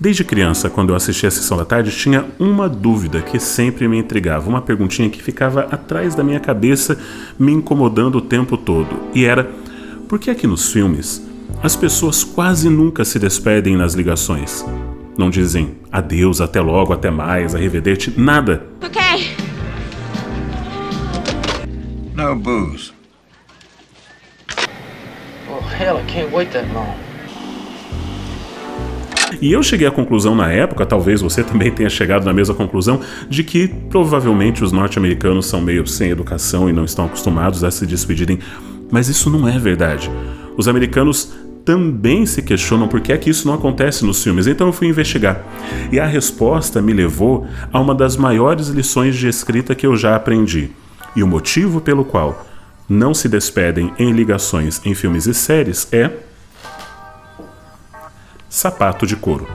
Desde criança, quando eu assistia a sessão da tarde, tinha uma dúvida que sempre me intrigava, uma perguntinha que ficava atrás da minha cabeça, me incomodando o tempo todo. E era: por que aqui nos filmes as pessoas quase nunca se despedem nas ligações? Não dizem adeus, até logo, até mais, arrivederci, nada. Okay. No booze. Oh, hell, I can't wait that long. E eu cheguei à conclusão na época, talvez você também tenha chegado na mesma conclusão, de que provavelmente os norte-americanos são meio sem educação e não estão acostumados a se despedirem. Mas isso não é verdade. Os americanos também se questionam por que é que isso não acontece nos filmes, então eu fui investigar. E a resposta me levou a uma das maiores lições de escrita que eu já aprendi. E o motivo pelo qual não se despedem em ligações em filmes e séries é sapato de couro.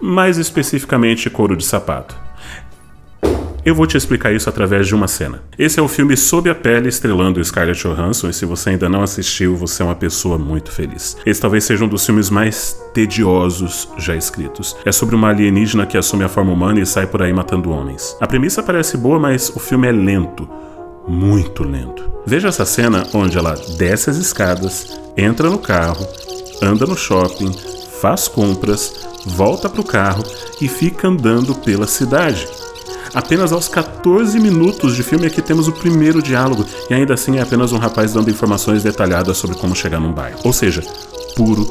Mais especificamente, couro de sapato. Eu vou te explicar isso através de uma cena. Esse é o filme Sob a Pele, estrelando Scarlett Johansson, e se você ainda não assistiu, você é uma pessoa muito feliz. Esse talvez seja um dos filmes mais tediosos já escritos. É sobre uma alienígena que assume a forma humana e sai por aí matando homens. A premissa parece boa, mas o filme é lento. Muito lento. Veja essa cena onde ela desce as escadas, entra no carro, anda no shopping, faz compras, volta para o carro e fica andando pela cidade. Apenas aos 14 minutos de filme aqui temos o primeiro diálogo, e ainda assim é apenas um rapaz dando informações detalhadas sobre como chegar num bairro. Ou seja, puro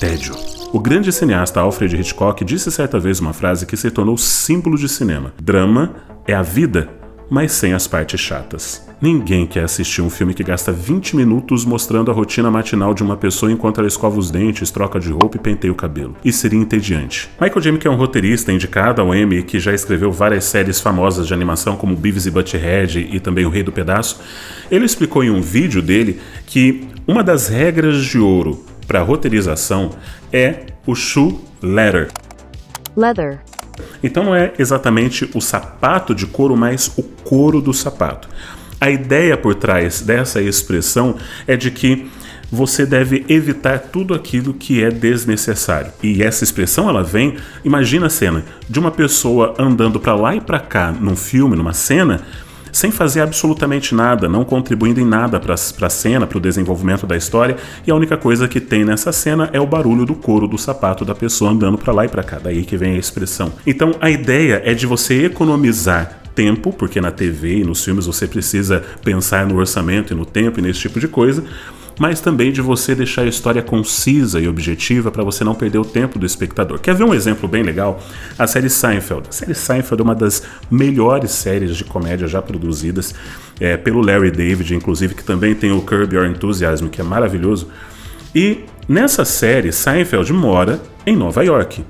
tédio. O grande cineasta Alfred Hitchcock disse certa vez uma frase que se tornou símbolo de cinema: Drama é a vida, mas sem as partes chatas. Ninguém quer assistir um filme que gasta 20 minutos mostrando a rotina matinal de uma pessoa enquanto ela escova os dentes, troca de roupa e penteia o cabelo. E seria entediante. Michael que é um roteirista indicado ao Emmy que já escreveu várias séries famosas de animação como Beavis e Butthead e também O Rei do Pedaço, ele explicou em um vídeo dele que uma das regras de ouro para roteirização é o shoe. Leather. Então não é exatamente o sapato de couro, mas o couro do sapato. A ideia por trás dessa expressão é de que você deve evitar tudo aquilo que é desnecessário. E essa expressão ela vem, imagina a cena de uma pessoa andando para lá e para cá num filme, numa cena, sem fazer absolutamente nada, não contribuindo em nada para a cena, para o desenvolvimento da história, e a única coisa que tem nessa cena é o barulho do couro do sapato da pessoa andando para lá e para cá, daí que vem a expressão. Então a ideia é de você economizar tempo, porque na TV e nos filmes você precisa pensar no orçamento e no tempo e nesse tipo de coisa, mas também de você deixar a história concisa e objetiva para você não perder o tempo do espectador. Quer ver um exemplo bem legal? A série Seinfeld. A série Seinfeld é uma das melhores séries de comédia já produzidas é, pelo Larry David, inclusive, que também tem o Curb Your Enthusiasm, que é maravilhoso. E nessa série, Seinfeld mora em Nova York.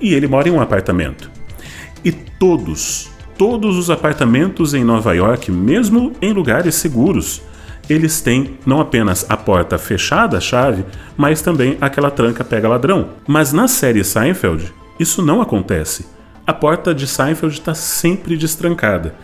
E ele mora em um apartamento. E todos, todos os apartamentos em Nova York, mesmo em lugares seguros, eles têm não apenas a porta fechada, a chave, mas também aquela tranca pega ladrão. Mas na série Seinfeld, isso não acontece. A porta de Seinfeld está sempre destrancada.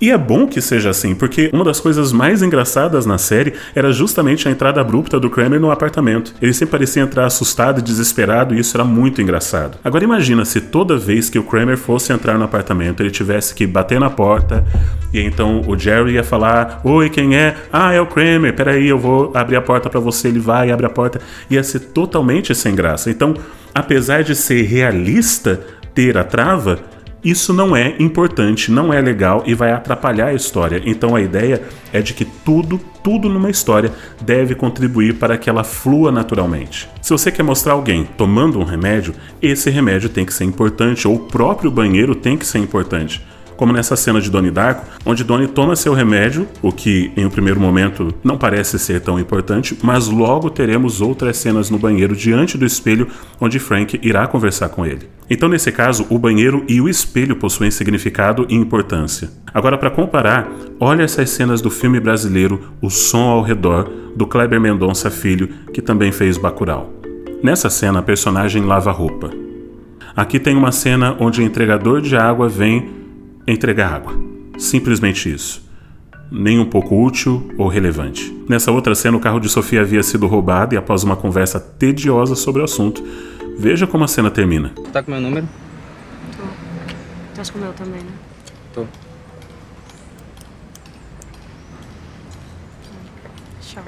E é bom que seja assim, porque uma das coisas mais engraçadas na série era justamente a entrada abrupta do Kramer no apartamento. Ele sempre parecia entrar assustado e desesperado, e isso era muito engraçado. Agora imagina se toda vez que o Kramer fosse entrar no apartamento, ele tivesse que bater na porta, e então o Jerry ia falar: Oi, quem é? Ah, é o Kramer, peraí, eu vou abrir a porta para você. Ele vai abre a porta. Ia ser totalmente sem graça. Então, apesar de ser realista ter a trava, isso não é importante, não é legal e vai atrapalhar a história. Então a ideia é de que tudo, tudo numa história deve contribuir para que ela flua naturalmente. Se você quer mostrar alguém tomando um remédio, esse remédio tem que ser importante ou o próprio banheiro tem que ser importante como nessa cena de Donnie Darko, onde Donnie toma seu remédio, o que em um primeiro momento não parece ser tão importante, mas logo teremos outras cenas no banheiro diante do espelho onde Frank irá conversar com ele. Então, nesse caso, o banheiro e o espelho possuem significado e importância. Agora, para comparar, olha essas cenas do filme brasileiro O Som ao Redor, do Kleber Mendonça Filho, que também fez Bacurau. Nessa cena, a personagem lava roupa. Aqui tem uma cena onde o entregador de água vem entregar água. Simplesmente isso. Nem um pouco útil ou relevante. Nessa outra cena, o carro de Sofia havia sido roubado e, após uma conversa tediosa sobre o assunto, Veja como a cena termina. Tá com meu número? Tô. Tá com o meu também, né? Tô. Tchau.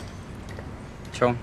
Tchau.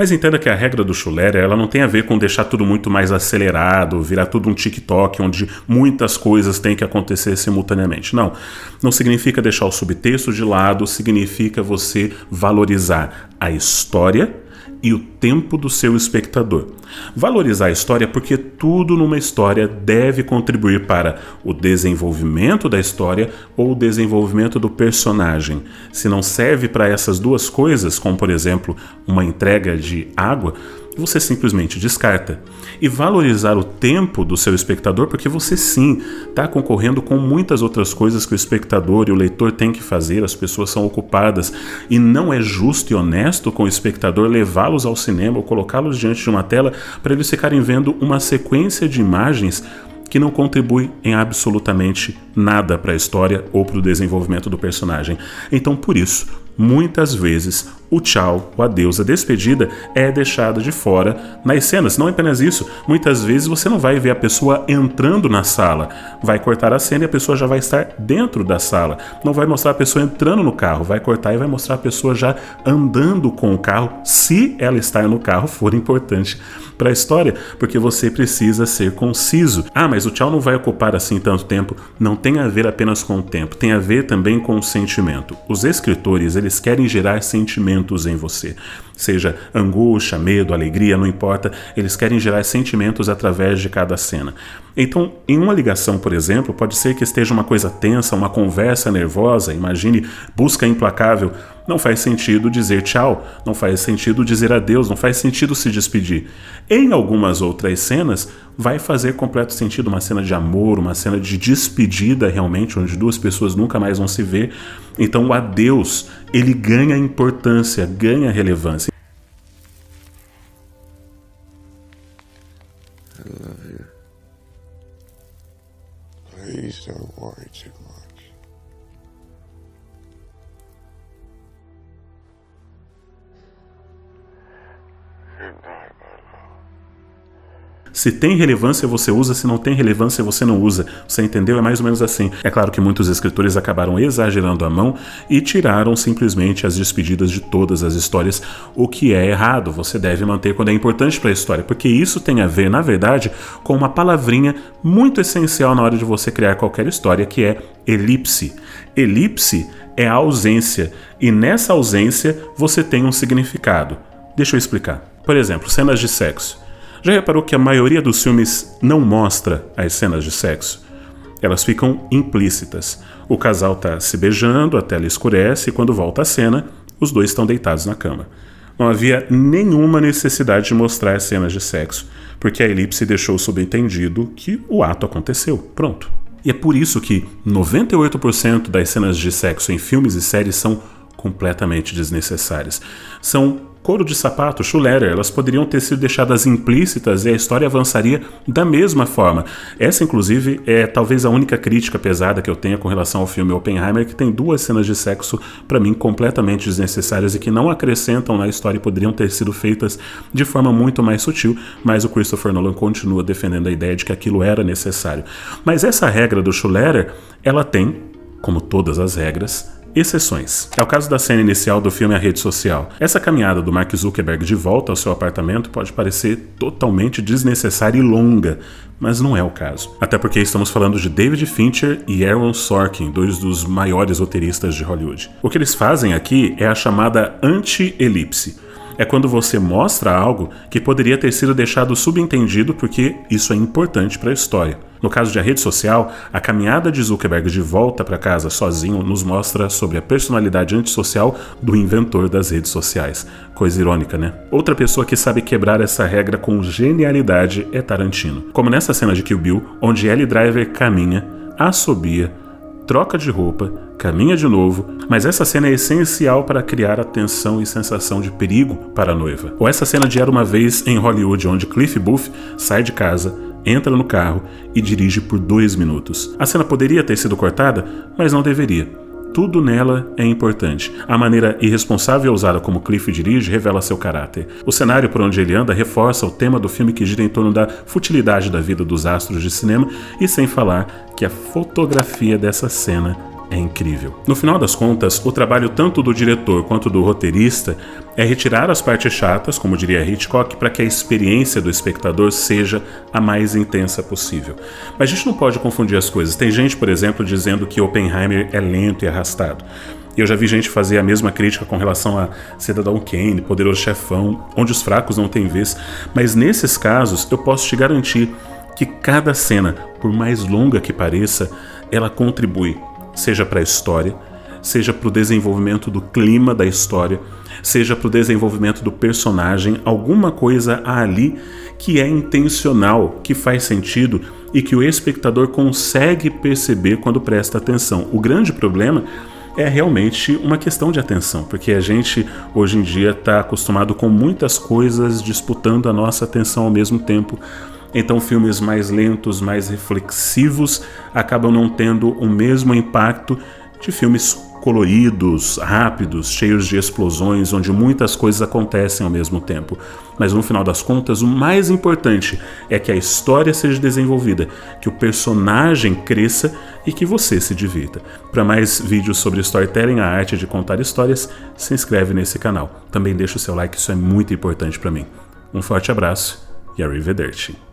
Mas entenda que a regra do Schuller, ela não tem a ver com deixar tudo muito mais acelerado, virar tudo um TikTok onde muitas coisas têm que acontecer simultaneamente. Não. Não significa deixar o subtexto de lado, significa você valorizar a história e o tempo do seu espectador. Valorizar a história porque tudo numa história deve contribuir para o desenvolvimento da história ou o desenvolvimento do personagem. Se não serve para essas duas coisas, como por exemplo uma entrega de água, você simplesmente descarta. E valorizar o tempo do seu espectador, porque você sim está concorrendo com muitas outras coisas que o espectador e o leitor têm que fazer, as pessoas são ocupadas, e não é justo e honesto com o espectador levá-los ao cinema ou colocá-los diante de uma tela para eles ficarem vendo uma sequência de imagens que não contribui em absolutamente nada para a história ou para o desenvolvimento do personagem. Então, por isso, muitas vezes o tchau, o adeus, a despedida é deixada de fora nas cenas. Não é apenas isso, muitas vezes você não vai ver a pessoa entrando na sala, vai cortar a cena e a pessoa já vai estar dentro da sala. Não vai mostrar a pessoa entrando no carro, vai cortar e vai mostrar a pessoa já andando com o carro, se ela estar no carro for importante para a história, porque você precisa ser conciso. Ah, mas o tchau não vai ocupar assim tanto tempo. Não tem a ver apenas com o tempo, tem a ver também com o sentimento. Os escritores, eles querem gerar em você. Seja angústia, medo, alegria, não importa, eles querem gerar sentimentos através de cada cena. Então, em uma ligação, por exemplo, pode ser que esteja uma coisa tensa, uma conversa nervosa, imagine busca implacável. Não faz sentido dizer tchau, não faz sentido dizer adeus, não faz sentido se despedir. Em algumas outras cenas, vai fazer completo sentido uma cena de amor, uma cena de despedida realmente, onde duas pessoas nunca mais vão se ver. Então o adeus, ele ganha importância, ganha relevância. Don't worry too much. Se tem relevância, você usa, se não tem relevância, você não usa. Você entendeu? É mais ou menos assim. É claro que muitos escritores acabaram exagerando a mão e tiraram simplesmente as despedidas de todas as histórias, o que é errado. Você deve manter quando é importante para a história, porque isso tem a ver, na verdade, com uma palavrinha muito essencial na hora de você criar qualquer história, que é elipse. Elipse é a ausência, e nessa ausência você tem um significado. Deixa eu explicar. Por exemplo, cenas de sexo. Já reparou que a maioria dos filmes não mostra as cenas de sexo? Elas ficam implícitas. O casal está se beijando, a tela escurece e quando volta a cena, os dois estão deitados na cama. Não havia nenhuma necessidade de mostrar cenas de sexo, porque a elipse deixou subentendido que o ato aconteceu. Pronto. E é por isso que 98% das cenas de sexo em filmes e séries são completamente desnecessárias. São couro de sapato, chuletter, elas poderiam ter sido deixadas implícitas e a história avançaria da mesma forma. Essa, inclusive, é talvez a única crítica pesada que eu tenha com relação ao filme Oppenheimer, que tem duas cenas de sexo, para mim, completamente desnecessárias e que não acrescentam na história e poderiam ter sido feitas de forma muito mais sutil, mas o Christopher Nolan continua defendendo a ideia de que aquilo era necessário. Mas essa regra do chuletter, ela tem, como todas as regras, exceções. É o caso da cena inicial do filme A Rede Social. Essa caminhada do Mark Zuckerberg de volta ao seu apartamento pode parecer totalmente desnecessária e longa, mas não é o caso. Até porque estamos falando de David Fincher e Aaron Sorkin, dois dos maiores roteiristas de Hollywood. O que eles fazem aqui é a chamada anti-elipse é quando você mostra algo que poderia ter sido deixado subentendido porque isso é importante para a história. No caso de a rede social, a caminhada de Zuckerberg de volta para casa sozinho nos mostra sobre a personalidade antissocial do inventor das redes sociais. Coisa irônica, né? Outra pessoa que sabe quebrar essa regra com genialidade é Tarantino. Como nessa cena de Kill Bill, onde Ellie Driver caminha, assobia, troca de roupa, caminha de novo, mas essa cena é essencial para criar a tensão e sensação de perigo para a noiva. Ou essa cena de Era uma vez em Hollywood, onde Cliff Booth sai de casa, entra no carro e dirige por dois minutos. A cena poderia ter sido cortada, mas não deveria. Tudo nela é importante. A maneira irresponsável usada como Cliff dirige revela seu caráter. O cenário por onde ele anda reforça o tema do filme que gira em torno da futilidade da vida dos astros de cinema, e sem falar que a fotografia dessa cena é incrível. No final das contas, o trabalho tanto do diretor quanto do roteirista é retirar as partes chatas, como diria Hitchcock, para que a experiência do espectador seja a mais intensa possível. Mas a gente não pode confundir as coisas. Tem gente, por exemplo, dizendo que Oppenheimer é lento e arrastado. Eu já vi gente fazer a mesma crítica com relação a Cidadão Kane, Poderoso Chefão, onde os fracos não têm vez. Mas nesses casos, eu posso te garantir que cada cena, por mais longa que pareça, ela contribui seja para a história, seja para o desenvolvimento do clima da história, seja para o desenvolvimento do personagem, alguma coisa ali que é intencional, que faz sentido e que o espectador consegue perceber quando presta atenção. O grande problema é realmente uma questão de atenção, porque a gente hoje em dia está acostumado com muitas coisas disputando a nossa atenção ao mesmo tempo então, filmes mais lentos, mais reflexivos, acabam não tendo o mesmo impacto de filmes coloridos, rápidos, cheios de explosões, onde muitas coisas acontecem ao mesmo tempo. Mas no final das contas, o mais importante é que a história seja desenvolvida, que o personagem cresça e que você se divirta. Para mais vídeos sobre storytelling, a arte de contar histórias, se inscreve nesse canal. Também deixa o seu like, isso é muito importante para mim. Um forte abraço e arrivederci.